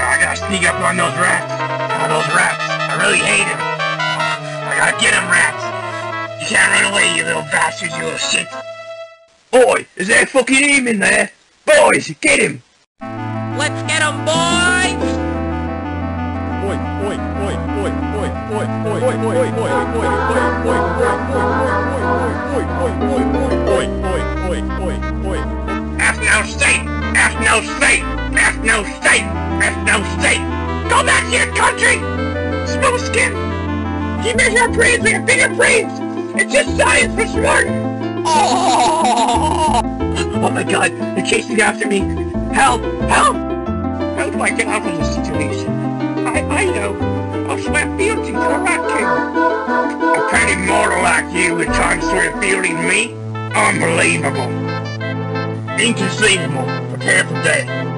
I gotta sneak up on those rats. Oh, those rats. I really hate them. I gotta get them, rats. You can't run away, you little bastards, you little shit. Boy, is there fucking him in there? Boys, get him! Let's get 'em, boys! Oi, oi, oi, oi, oi, oi, oi, oi, oi, oi, oi, oi, oi, oi, oi, oi, No state! Go back to your country! Smooth skin! He measures our brains like a fingerprints! It's just science for smart! Oh! oh my god, they're chasing after me! Help! Help! How do I get out of this situation? I, I know! I'll swear fealty to the Rat King! A pretty mortal like you would try and swear fealty to me? Unbelievable! Inconceivable. Prepare for death.